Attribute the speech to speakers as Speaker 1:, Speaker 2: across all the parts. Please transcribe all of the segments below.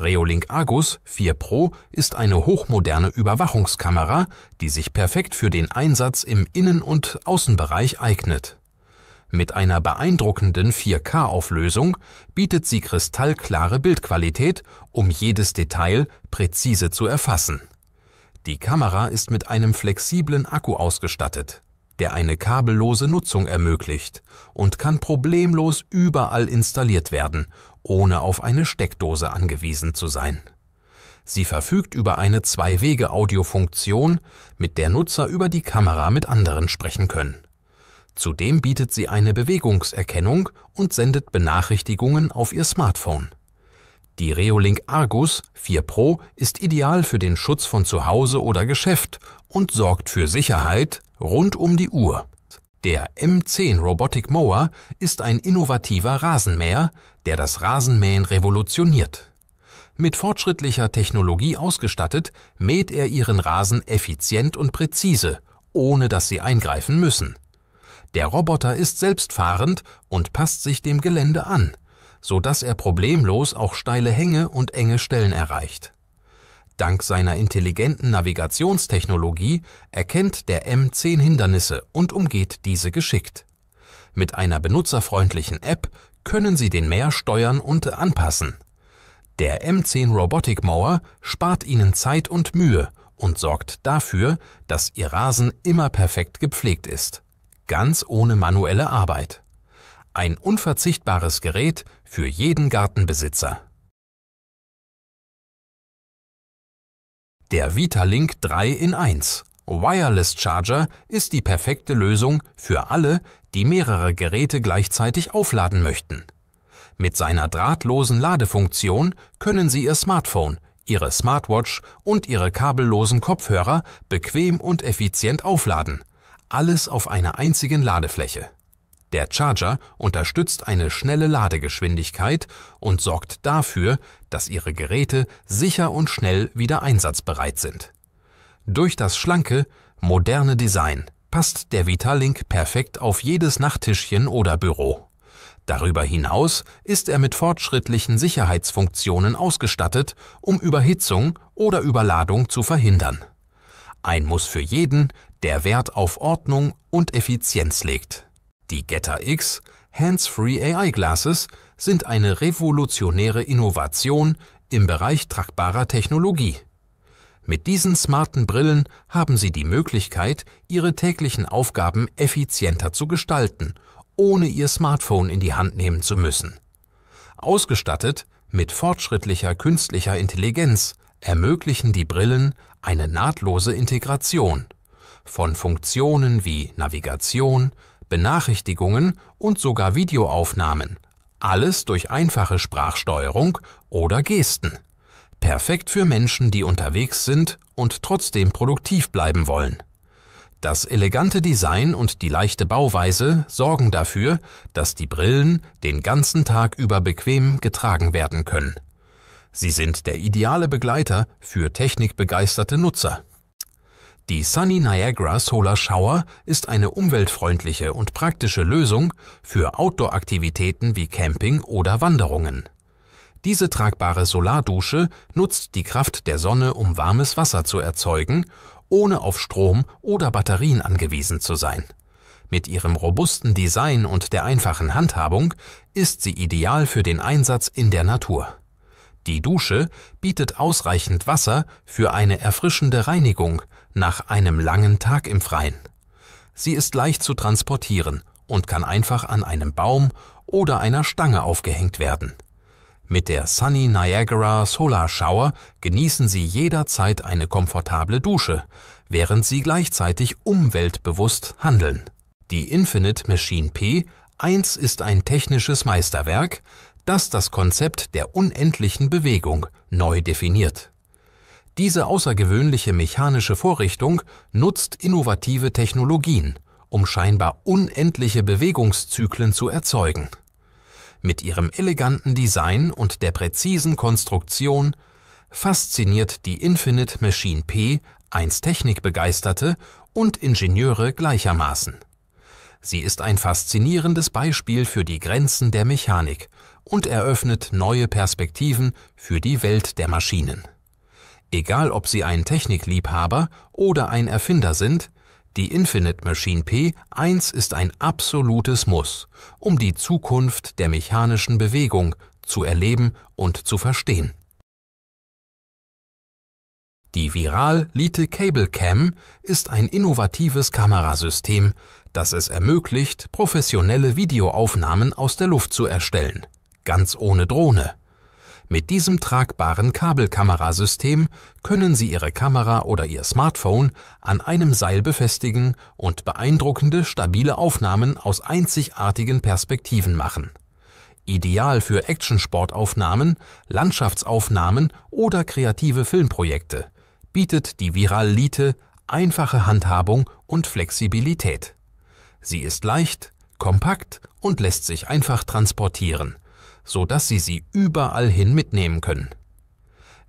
Speaker 1: Reolink Argus 4 Pro ist eine hochmoderne Überwachungskamera, die sich perfekt für den Einsatz im Innen- und Außenbereich eignet. Mit einer beeindruckenden 4K-Auflösung bietet sie kristallklare Bildqualität, um jedes Detail präzise zu erfassen. Die Kamera ist mit einem flexiblen Akku ausgestattet, der eine kabellose Nutzung ermöglicht und kann problemlos überall installiert werden ohne auf eine Steckdose angewiesen zu sein. Sie verfügt über eine Zwei-Wege-Audiofunktion, mit der Nutzer über die Kamera mit anderen sprechen können. Zudem bietet sie eine Bewegungserkennung und sendet Benachrichtigungen auf ihr Smartphone. Die Reolink Argus 4 Pro ist ideal für den Schutz von zu Hause oder Geschäft und sorgt für Sicherheit rund um die Uhr. Der M10 Robotic Mower ist ein innovativer Rasenmäher, der das Rasenmähen revolutioniert. Mit fortschrittlicher Technologie ausgestattet, mäht er ihren Rasen effizient und präzise, ohne dass sie eingreifen müssen. Der Roboter ist selbstfahrend und passt sich dem Gelände an, so dass er problemlos auch steile Hänge und enge Stellen erreicht. Dank seiner intelligenten Navigationstechnologie erkennt der M10 Hindernisse und umgeht diese geschickt. Mit einer benutzerfreundlichen App können Sie den Mäher steuern und anpassen. Der M10 Robotic Mower spart Ihnen Zeit und Mühe und sorgt dafür, dass Ihr Rasen immer perfekt gepflegt ist. Ganz ohne manuelle Arbeit. Ein unverzichtbares Gerät für jeden Gartenbesitzer. Der Vitalink 3 in 1 Wireless Charger ist die perfekte Lösung für alle, die mehrere Geräte gleichzeitig aufladen möchten. Mit seiner drahtlosen Ladefunktion können Sie Ihr Smartphone, Ihre Smartwatch und Ihre kabellosen Kopfhörer bequem und effizient aufladen. Alles auf einer einzigen Ladefläche. Der Charger unterstützt eine schnelle Ladegeschwindigkeit und sorgt dafür, dass Ihre Geräte sicher und schnell wieder einsatzbereit sind. Durch das schlanke, moderne Design passt der Vitalink perfekt auf jedes Nachttischchen oder Büro. Darüber hinaus ist er mit fortschrittlichen Sicherheitsfunktionen ausgestattet, um Überhitzung oder Überladung zu verhindern. Ein Muss für jeden, der Wert auf Ordnung und Effizienz legt. Die Getter X Hands-Free AI Glasses sind eine revolutionäre Innovation im Bereich tragbarer Technologie. Mit diesen smarten Brillen haben Sie die Möglichkeit, Ihre täglichen Aufgaben effizienter zu gestalten, ohne Ihr Smartphone in die Hand nehmen zu müssen. Ausgestattet mit fortschrittlicher künstlicher Intelligenz ermöglichen die Brillen eine nahtlose Integration von Funktionen wie Navigation, Benachrichtigungen und sogar Videoaufnahmen, alles durch einfache Sprachsteuerung oder Gesten. Perfekt für Menschen, die unterwegs sind und trotzdem produktiv bleiben wollen. Das elegante Design und die leichte Bauweise sorgen dafür, dass die Brillen den ganzen Tag über bequem getragen werden können. Sie sind der ideale Begleiter für technikbegeisterte Nutzer. Die Sunny Niagara Solar Shower ist eine umweltfreundliche und praktische Lösung für Outdoor-Aktivitäten wie Camping oder Wanderungen. Diese tragbare Solardusche nutzt die Kraft der Sonne, um warmes Wasser zu erzeugen, ohne auf Strom oder Batterien angewiesen zu sein. Mit ihrem robusten Design und der einfachen Handhabung ist sie ideal für den Einsatz in der Natur. Die Dusche bietet ausreichend Wasser für eine erfrischende Reinigung nach einem langen Tag im Freien. Sie ist leicht zu transportieren und kann einfach an einem Baum oder einer Stange aufgehängt werden. Mit der Sunny Niagara Solar Shower genießen Sie jederzeit eine komfortable Dusche, während Sie gleichzeitig umweltbewusst handeln. Die Infinite Machine P 1 ist ein technisches Meisterwerk, das das Konzept der unendlichen Bewegung neu definiert. Diese außergewöhnliche mechanische Vorrichtung nutzt innovative Technologien, um scheinbar unendliche Bewegungszyklen zu erzeugen. Mit ihrem eleganten Design und der präzisen Konstruktion fasziniert die Infinite Machine P einst Technikbegeisterte und Ingenieure gleichermaßen. Sie ist ein faszinierendes Beispiel für die Grenzen der Mechanik und eröffnet neue Perspektiven für die Welt der Maschinen. Egal ob Sie ein Technikliebhaber oder ein Erfinder sind, die Infinite Machine P1 ist ein absolutes Muss, um die Zukunft der mechanischen Bewegung zu erleben und zu verstehen. Die Viral Lite Cable Cam ist ein innovatives Kamerasystem, das es ermöglicht, professionelle Videoaufnahmen aus der Luft zu erstellen, ganz ohne Drohne. Mit diesem tragbaren Kabelkamerasystem können Sie Ihre Kamera oder Ihr Smartphone an einem Seil befestigen und beeindruckende, stabile Aufnahmen aus einzigartigen Perspektiven machen. Ideal für Actionsportaufnahmen, Landschaftsaufnahmen oder kreative Filmprojekte bietet die Viralite einfache Handhabung und Flexibilität. Sie ist leicht, kompakt und lässt sich einfach transportieren so dass Sie sie überall hin mitnehmen können.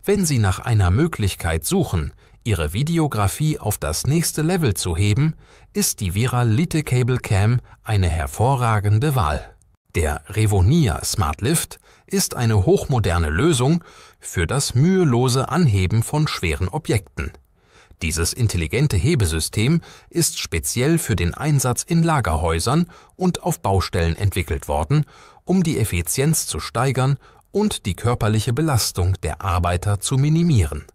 Speaker 1: Wenn Sie nach einer Möglichkeit suchen, Ihre Videografie auf das nächste Level zu heben, ist die Viralite Cable Cam eine hervorragende Wahl. Der Revonia Smart Lift ist eine hochmoderne Lösung für das mühelose Anheben von schweren Objekten. Dieses intelligente Hebesystem ist speziell für den Einsatz in Lagerhäusern und auf Baustellen entwickelt worden um die Effizienz zu steigern und die körperliche Belastung der Arbeiter zu minimieren.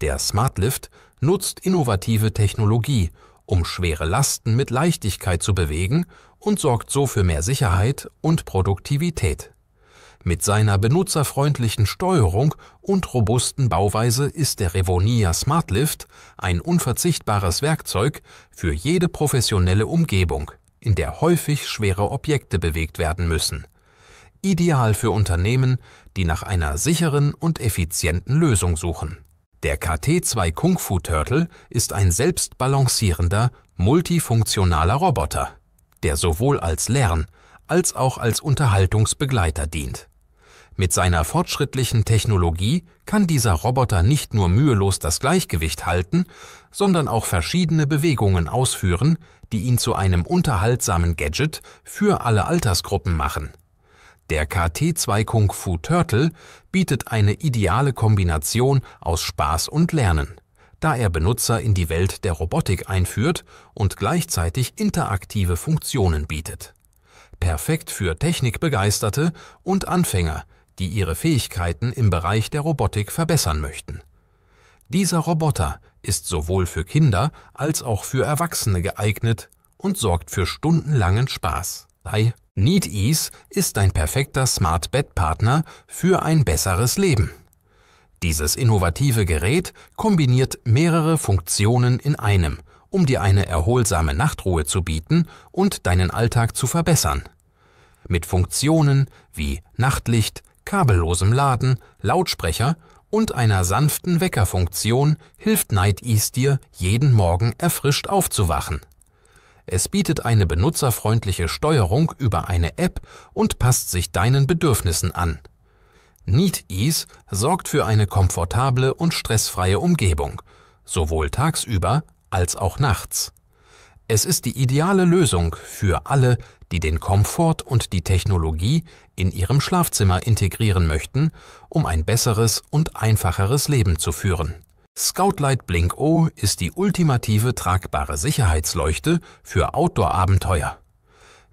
Speaker 1: Der SmartLift nutzt innovative Technologie, um schwere Lasten mit Leichtigkeit zu bewegen und sorgt so für mehr Sicherheit und Produktivität. Mit seiner benutzerfreundlichen Steuerung und robusten Bauweise ist der Revonia SmartLift ein unverzichtbares Werkzeug für jede professionelle Umgebung in der häufig schwere Objekte bewegt werden müssen. Ideal für Unternehmen, die nach einer sicheren und effizienten Lösung suchen. Der KT2 Kung Fu Turtle ist ein selbstbalancierender, multifunktionaler Roboter, der sowohl als Lern- als auch als Unterhaltungsbegleiter dient. Mit seiner fortschrittlichen Technologie kann dieser Roboter nicht nur mühelos das Gleichgewicht halten, sondern auch verschiedene Bewegungen ausführen, die ihn zu einem unterhaltsamen Gadget für alle Altersgruppen machen. Der KT2 Kung Fu Turtle bietet eine ideale Kombination aus Spaß und Lernen, da er Benutzer in die Welt der Robotik einführt und gleichzeitig interaktive Funktionen bietet. Perfekt für Technikbegeisterte und Anfänger, die ihre Fähigkeiten im Bereich der Robotik verbessern möchten. Dieser Roboter ist sowohl für Kinder als auch für Erwachsene geeignet und sorgt für stundenlangen Spaß. NeatEase ist ein perfekter Smart Bed Partner für ein besseres Leben. Dieses innovative Gerät kombiniert mehrere Funktionen in einem, um dir eine erholsame Nachtruhe zu bieten und deinen Alltag zu verbessern. Mit Funktionen wie Nachtlicht, kabellosem Laden, Lautsprecher und einer sanften Weckerfunktion hilft NightEase dir, jeden Morgen erfrischt aufzuwachen. Es bietet eine benutzerfreundliche Steuerung über eine App und passt sich deinen Bedürfnissen an. NeatEase sorgt für eine komfortable und stressfreie Umgebung, sowohl tagsüber als auch nachts. Es ist die ideale Lösung für alle, die den Komfort und die Technologie in ihrem Schlafzimmer integrieren möchten, um ein besseres und einfacheres Leben zu führen. Scoutlight Blink O ist die ultimative tragbare Sicherheitsleuchte für Outdoor-Abenteuer.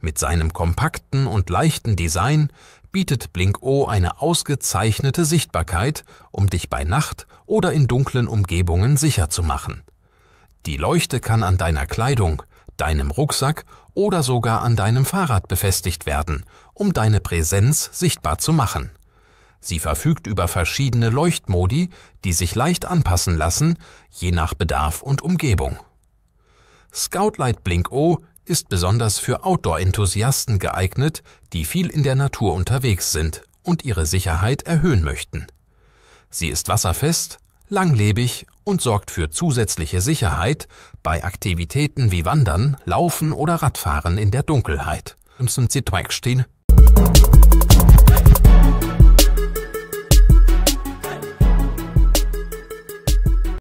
Speaker 1: Mit seinem kompakten und leichten Design bietet Blink O eine ausgezeichnete Sichtbarkeit, um dich bei Nacht oder in dunklen Umgebungen sicher zu machen. Die Leuchte kann an deiner Kleidung, deinem Rucksack oder sogar an deinem Fahrrad befestigt werden, um deine Präsenz sichtbar zu machen. Sie verfügt über verschiedene Leuchtmodi, die sich leicht anpassen lassen, je nach Bedarf und Umgebung. Scoutlight Blink O ist besonders für Outdoor-Enthusiasten geeignet, die viel in der Natur unterwegs sind und ihre Sicherheit erhöhen möchten. Sie ist wasserfest, langlebig und sorgt für zusätzliche Sicherheit bei Aktivitäten wie Wandern, Laufen oder Radfahren in der Dunkelheit. Sind sie stehen?